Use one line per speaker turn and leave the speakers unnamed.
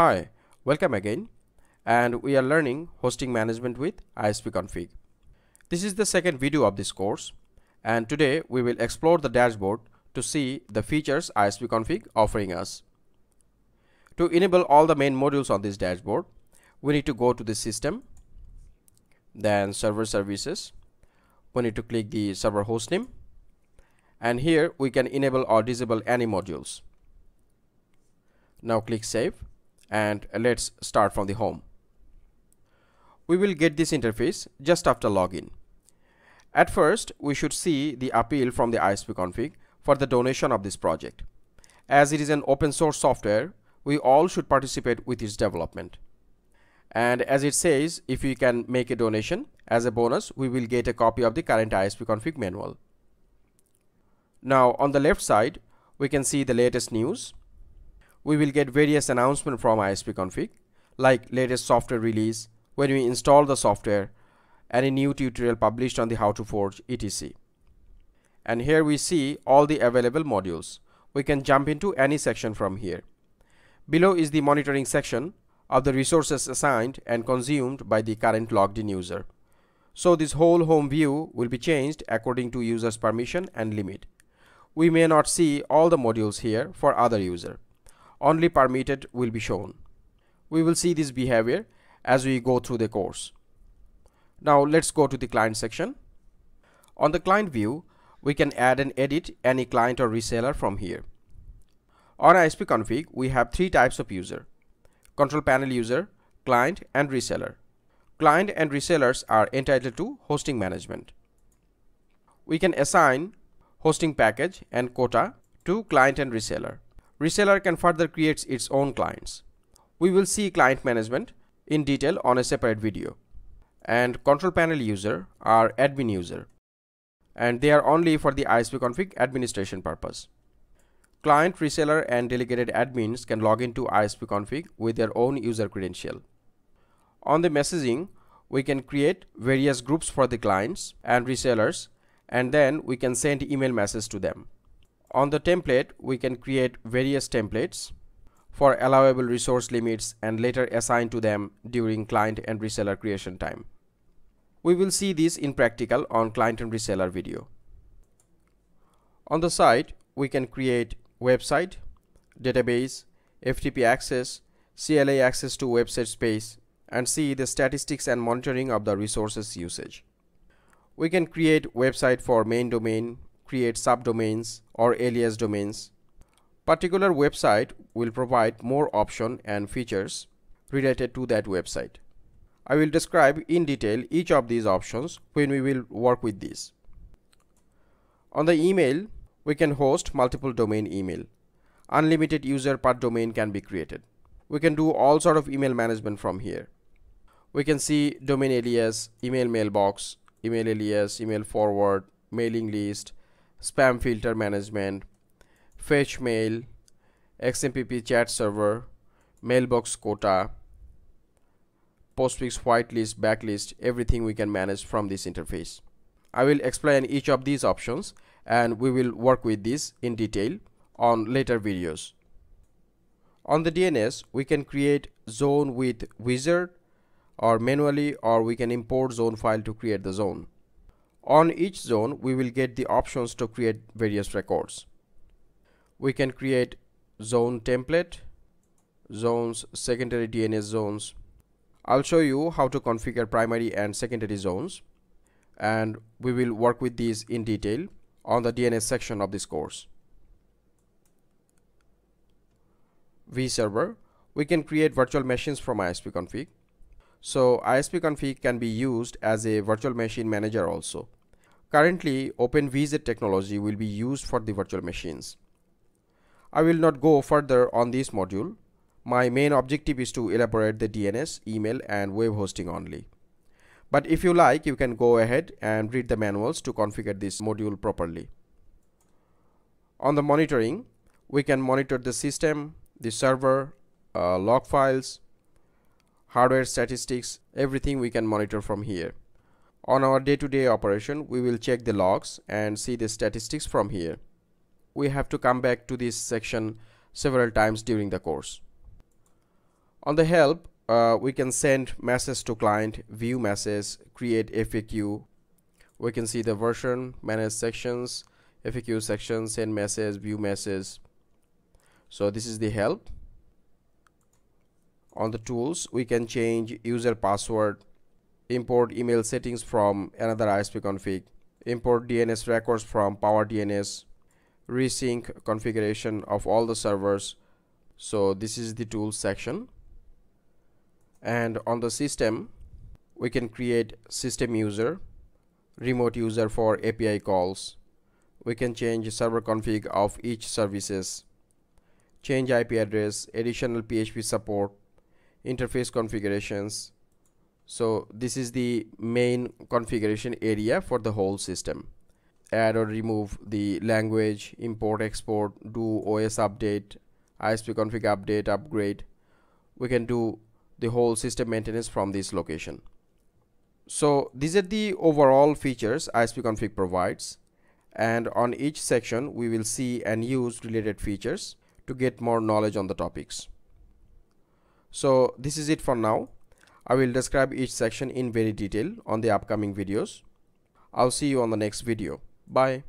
Hi, welcome again and we are learning hosting management with ISPConfig. This is the second video of this course and today we will explore the dashboard to see the features ISPConfig offering us. To enable all the main modules on this dashboard, we need to go to the system, then server services. We need to click the server hostname and here we can enable or disable any modules. Now click save and let's start from the home. We will get this interface just after login. At first, we should see the appeal from the ISPConfig for the donation of this project. As it is an open source software, we all should participate with its development. And as it says, if we can make a donation, as a bonus, we will get a copy of the current ISPConfig manual. Now on the left side, we can see the latest news we will get various announcements from ISPConfig like latest software release, when we install the software, any new tutorial published on the HowtoForge etc. And here we see all the available modules. We can jump into any section from here. Below is the monitoring section of the resources assigned and consumed by the current logged in user. So this whole home view will be changed according to user's permission and limit. We may not see all the modules here for other user only permitted will be shown. We will see this behavior as we go through the course. Now let's go to the client section. On the client view, we can add and edit any client or reseller from here. On ISPConfig, we have three types of user. Control panel user, client and reseller. Client and resellers are entitled to hosting management. We can assign hosting package and quota to client and reseller reseller can further create its own clients. We will see client management in detail on a separate video. And control panel user are admin user and they are only for the ISPConfig administration purpose. Client, reseller and delegated admins can log into ISPConfig with their own user credential. On the messaging, we can create various groups for the clients and resellers and then we can send email messages to them. On the template, we can create various templates for allowable resource limits and later assign to them during client and reseller creation time. We will see this in practical on client and reseller video. On the site, we can create website, database, FTP access, CLI access to website space, and see the statistics and monitoring of the resources usage. We can create website for main domain, create subdomains or alias domains. Particular website will provide more option and features related to that website. I will describe in detail each of these options when we will work with these. On the email, we can host multiple domain email. Unlimited user per domain can be created. We can do all sort of email management from here. We can see domain alias, email mailbox, email alias, email forward, mailing list, spam filter management, fetchmail, XMPP chat server, mailbox quota, postfix whitelist, backlist, everything we can manage from this interface. I will explain each of these options and we will work with this in detail on later videos. On the DNS, we can create zone with wizard or manually or we can import zone file to create the zone. On each zone, we will get the options to create various records. We can create zone template, zones, secondary DNS zones. I'll show you how to configure primary and secondary zones and we will work with these in detail on the DNS section of this course. vServer, we can create virtual machines from ISPConfig. So ISPConfig can be used as a virtual machine manager also. Currently, OpenVZ technology will be used for the virtual machines. I will not go further on this module. My main objective is to elaborate the DNS, email and web hosting only. But if you like, you can go ahead and read the manuals to configure this module properly. On the monitoring, we can monitor the system, the server, uh, log files, hardware statistics, everything we can monitor from here. On our day-to-day -day operation, we will check the logs and see the statistics from here. We have to come back to this section several times during the course. On the help, uh, we can send message to client, view message, create FAQ. We can see the version, manage sections, FAQ section, send message, view message. So this is the help. On the tools, we can change user password, import email settings from another ISPConfig, import DNS records from PowerDNS, resync configuration of all the servers. So this is the tools section and on the system we can create system user remote user for API calls we can change server config of each services change IP address additional PHP support interface configurations so this is the main configuration area for the whole system add or remove the language import export do OS update ISPConfig update upgrade we can do the whole system maintenance from this location. So these are the overall features ISPConfig provides and on each section we will see and use related features to get more knowledge on the topics. So this is it for now. I will describe each section in very detail on the upcoming videos. I'll see you on the next video. Bye.